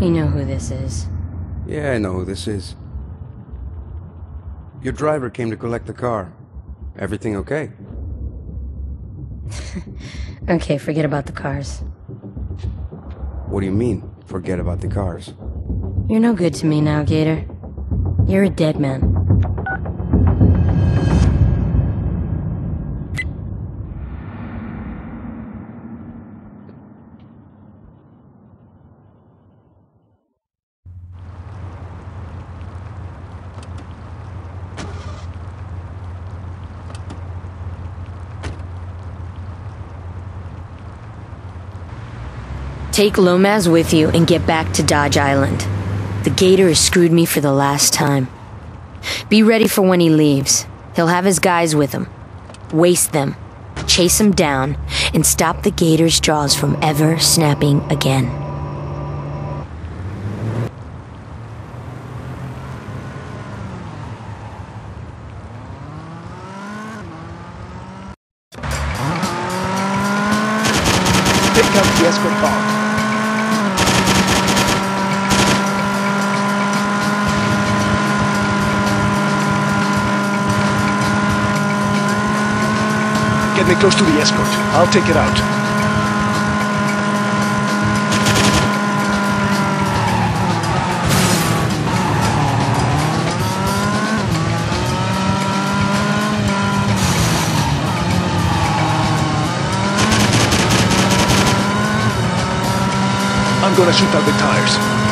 You know who this is. Yeah, I know who this is. Your driver came to collect the car. Everything okay? Okay, forget about the cars. What do you mean, forget about the cars? You're no good to me now, Gator. You're a dead man. Take Lomaz with you and get back to Dodge Island. The Gator has screwed me for the last time. Be ready for when he leaves. He'll have his guys with him. Waste them, chase him down, and stop the Gator's jaws from ever snapping again. Pick up the escort car. Me close to the escort. I'll take it out. I'm gonna shoot out the tires.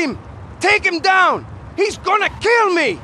Him! Take him down! He's gonna kill me!